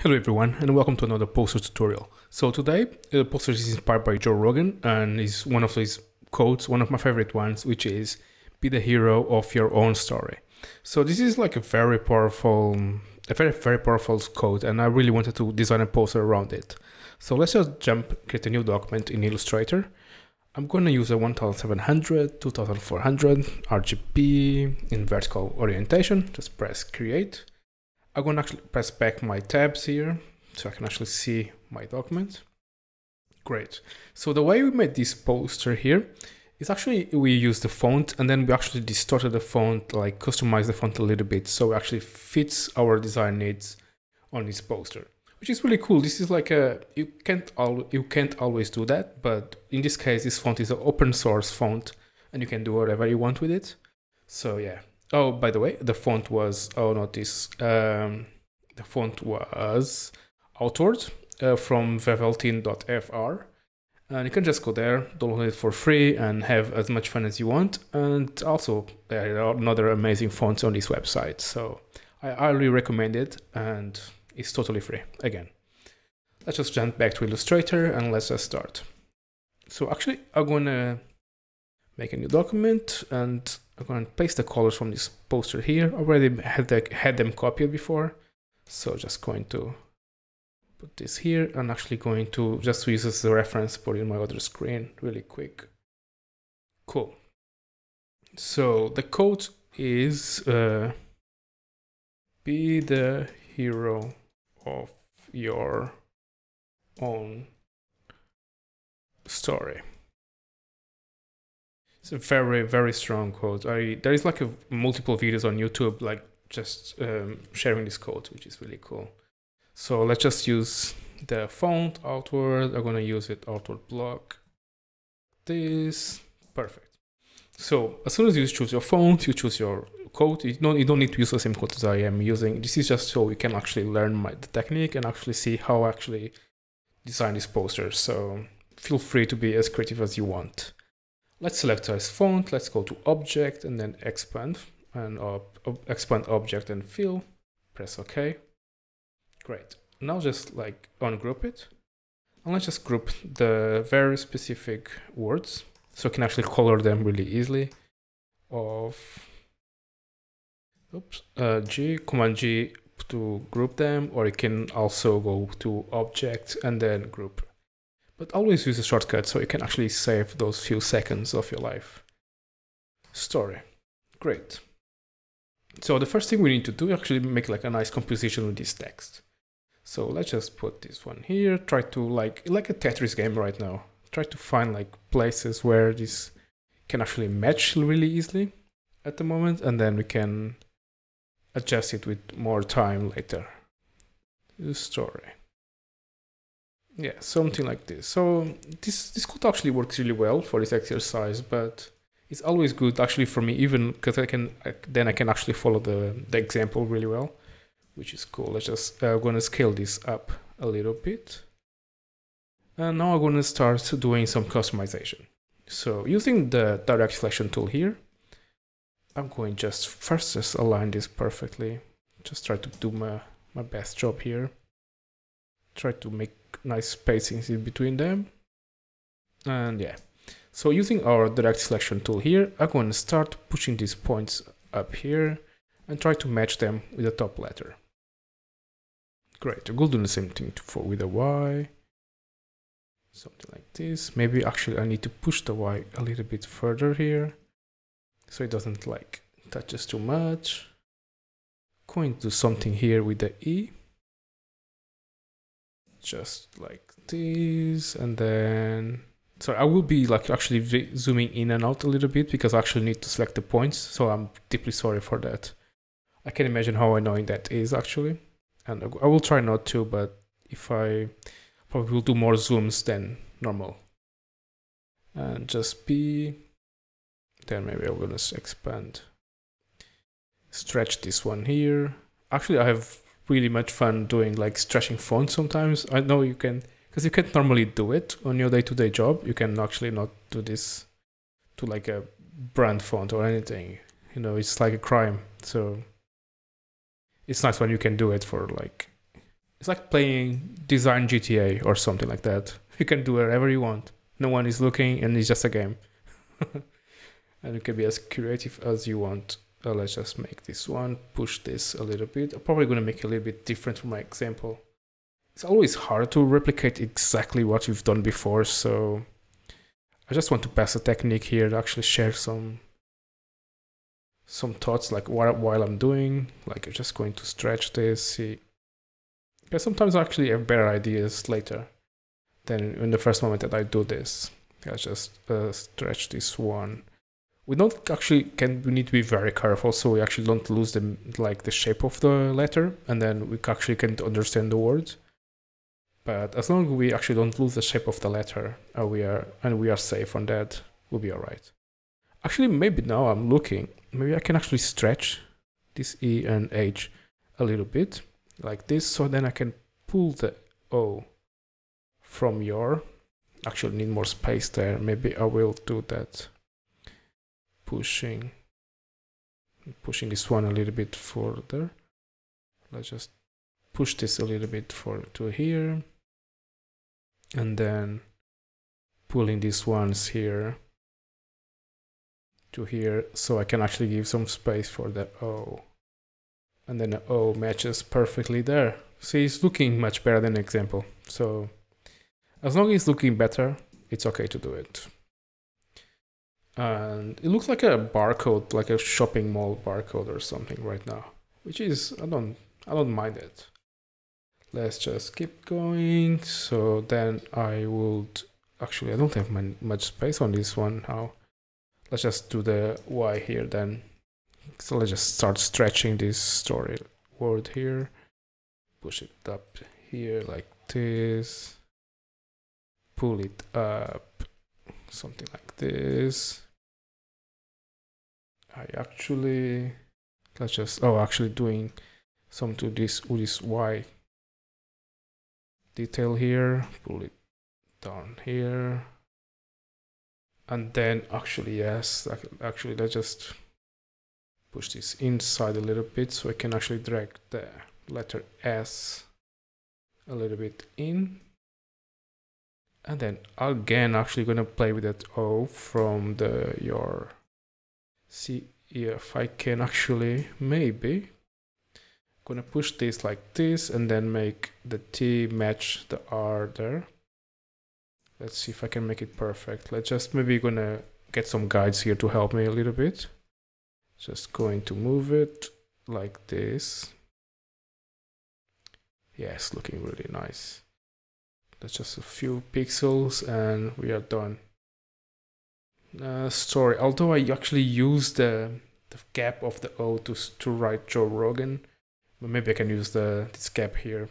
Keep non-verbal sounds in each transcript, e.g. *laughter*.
Hello everyone and welcome to another poster tutorial. So today the poster is inspired by Joe Rogan and is one of his quotes, one of my favorite ones, which is be the hero of your own story. So this is like a very powerful, a very, very powerful quote and I really wanted to design a poster around it. So let's just jump, create a new document in Illustrator. I'm going to use a 1700, 2400 RGB in vertical orientation. Just press create. I'm going to actually press back my tabs here so I can actually see my document. Great. So the way we made this poster here is actually we use the font and then we actually distorted the font, like customize the font a little bit so it actually fits our design needs on this poster which is really cool. This is like a you can't al- you can't always do that, but in this case, this font is an open source font, and you can do whatever you want with it. So yeah. Oh, by the way, the font was oh not this. Um, the font was Outward uh, from velvetyne.fr. And you can just go there, download it for free, and have as much fun as you want. And also, there are another amazing fonts on this website. So I highly recommend it. And it's totally free again. Let's just jump back to Illustrator and let's just start. So actually I'm gonna make a new document and I'm gonna paste the colors from this poster here. Already had, the, had them copied before. So just going to put this here I'm actually going to just use as a reference, put in my other screen really quick. Cool. So the code is uh, be the hero of your own story. It's a very, very strong quote. I there is like a multiple videos on YouTube, like just um, sharing this quote, which is really cool. So let's just use the font outward. I'm gonna use it outward block. This perfect. So as soon as you choose your font, you choose your code. You don't, you don't need to use the same code as I am using. This is just so you can actually learn my, the technique and actually see how I actually design this poster. So feel free to be as creative as you want. Let's select as font. Let's go to object and then expand and expand object and fill. Press OK. Great. Now just like ungroup it. And let's just group the very specific words so I can actually color them really easily of oops, uh, G, Command G to group them, or you can also go to Object and then Group. But always use a shortcut so you can actually save those few seconds of your life. Story. Great. So the first thing we need to do is actually make like a nice composition with this text. So let's just put this one here. Try to like like a Tetris game right now. Try to find like places where this can actually match really easily at the moment, and then we can adjust it with more time later. Story. Yeah, something like this. So this this code actually works really well for this exercise, but it's always good actually for me, even because I can I, then I can actually follow the the example really well, which is cool. Let's just uh, gonna scale this up a little bit, and now I'm gonna start doing some customization. So using the direct selection tool here, I'm going just first just align this perfectly. Just try to do my, my best job here. Try to make nice spacings in between them. And yeah. So using our direct selection tool here, I'm going to start pushing these points up here and try to match them with the top letter. Great, we'll do the same thing for with the Y. Something like this. Maybe actually I need to push the Y a little bit further here so it doesn't like touches too much. Going to do something here with the E. Just like this and then so I will be like actually zooming in and out a little bit because I actually need to select the points so I'm deeply sorry for that. I can imagine how annoying that is actually. And I will try not to but if I probably will do more zooms than normal. And just be then maybe I'm gonna expand. Stretch this one here. Actually I have really much fun doing like stretching fonts sometimes I know you can because you can't normally do it on your day-to-day job you can actually not do this to like a brand font or anything you know it's like a crime so it's nice when you can do it for like it's like playing design GTA or something like that. *laughs* You can do whatever you want. No one is looking, and it's just a game. *laughs* and you can be as creative as you want. Let's just make this one, push this a little bit. I'm probably going to make it a little bit different from my example. It's always hard to replicate exactly what you've done before, so I just want to pass a technique here to actually share some some thoughts like what while I'm doing. Like I'm just going to stretch this, see. Because sometimes I actually have better ideas later than in the first moment that I do this. I just uh, stretch this one. We don't actually can we need to be very careful so we actually don't lose the like the shape of the letter and then we actually can understand the words. But as long as we actually don't lose the shape of the letter, uh, we are and we are safe on that, we'll be alright. Actually, maybe now I'm looking, maybe I can actually stretch this E and H a little bit like this, so then I can pull the O from your actually need more space there maybe I will do that pushing. Pushing this one a little bit further. Let's just push this a little bit for to here. And then pulling these ones here to here so I can actually give some space for the O. And then the O matches perfectly there. See it's looking much better than example. So as long as it's looking better, it's okay to do it. And it looks like a barcode, like a shopping mall barcode or something right now, which is, I don't, I don't mind it. Let's just keep going. So then I would, actually, I don't have much space on this one now. Let's just do the Y here then. So let's just start stretching this story word here. Push it up here like this pull it up something like this I actually let's just oh actually doing some to this with this Y detail here pull it down here. And then actually yes actually let's just push this inside a little bit so I can actually drag the letter S a little bit in. And then again actually gonna play with that O from the your see if I can actually maybe. Gonna push this like this and then make the T match the R there. Let's see if I can make it perfect. Let's just maybe gonna get some guides here to help me a little bit. Just going to move it like this. Yes looking really nice. That's just a few pixels and we are done. Uh, sorry, although I actually use the, the gap of the O to, to write Joe Rogan, but maybe I can use the this gap here.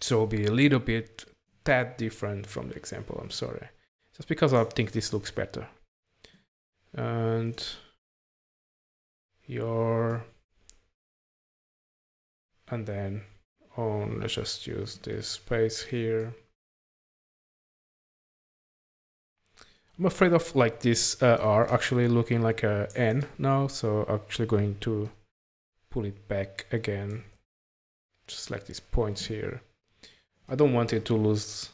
So it'll be a little bit that different from the example, I'm sorry. Just because I think this looks better. And your and then on, let's just use this space here. I'm afraid of like this uh, R actually looking like a N now, so actually going to pull it back again, just like these points here. I don't want it to lose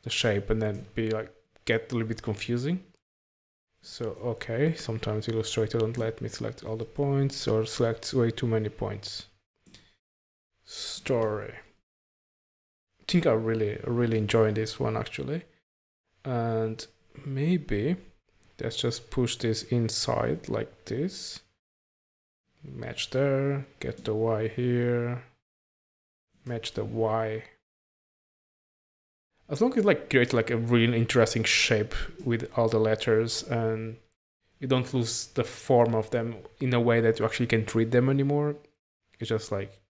the shape and then be like get a little bit confusing. So okay, sometimes Illustrator don't let me select all the points or select way too many points story. I think I really, really enjoying this one actually. And maybe let's just push this inside like this. Match there, get the Y here, match the Y. As long as like create like a really interesting shape with all the letters and you don't lose the form of them in a way that you actually can treat them anymore. It's just like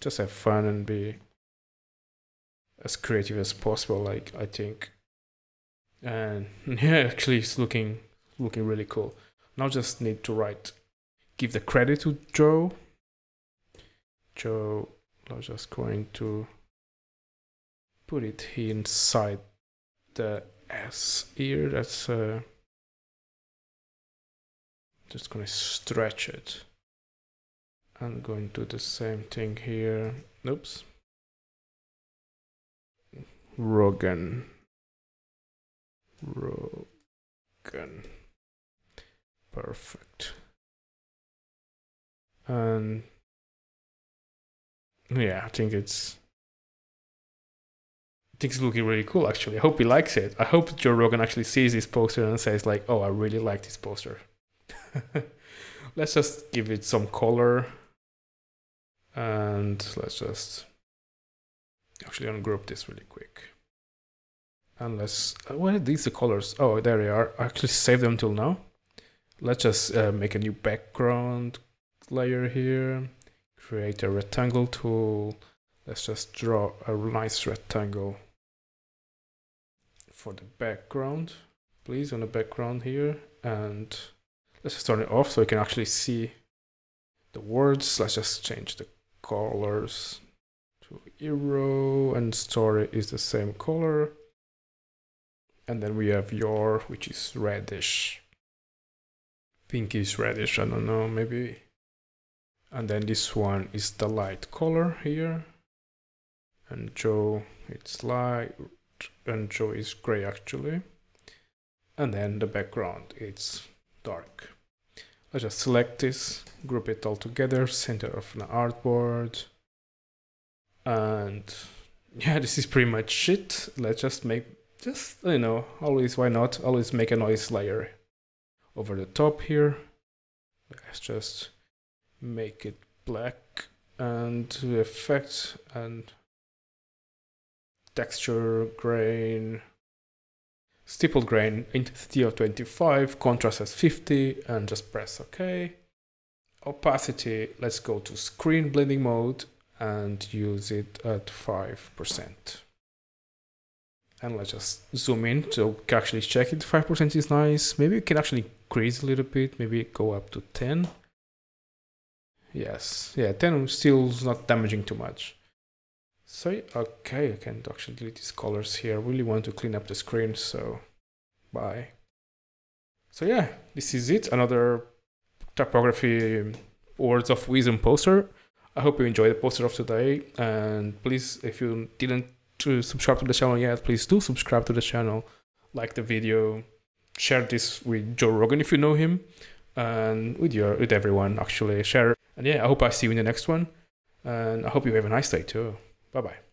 just have fun and be as creative as possible like i think and *laughs* yeah actually it's looking looking really cool now just need to write give the credit to joe joe i'm just going to put it inside the s here that's uh just gonna stretch it I'm going to do the same thing here. Oops. Rogan. Rogan. Perfect. And yeah, I think it's I think it's looking really cool actually. I hope he likes it. I hope Joe Rogan actually sees this poster and says like, "Oh, I really like this poster." *laughs* let's just give it some color and let's just actually ungroup this really quick. And let's, uh, what are these the colors? Oh, there they are. I *laughs* actually saved them till now. Let's just uh, make a new background layer here. Create a rectangle tool. Let's just draw a nice rectangle for the background, please, on the background here. And let's just turn it off so you can actually see the words. Let's just change the colors to hero and story is the same color. And then we have your, which is reddish. Pinkish reddish, I don't know, maybe. And then this one is the light color here. And Joe, it's light, and Joe is gray actually. And then the background, it's dark. Let's just select this, group it all together, center of the artboard. And *laughs* yeah, this is pretty much it. Let's just make, just, you know, always, why not? Always make a noise layer over the top here. Let's just make it black and effect and texture, grain, stippled grain, intensity of 25, contrast as 50, and just press OK. Opacity, let's go to screen blending mode and use it at 5%. And let's just zoom in can actually check it. 5% is nice. Maybe we can actually increase a little bit, maybe go up to 10. Yes, yeah, 10 still is not damaging too much. So, okay, I can actually delete these colors here. I really want to clean up the screen, so bye. So yeah, this is it. Another typography um, words of wisdom poster. I hope you enjoyed the poster of today. And please, if you didn't subscribe to the channel yet, please do subscribe to the channel, like the video, share this with Joe Rogan if you know him, and with your with everyone actually share. And yeah, I hope I see you in the next one. And I hope you have a nice day too. Bye bye.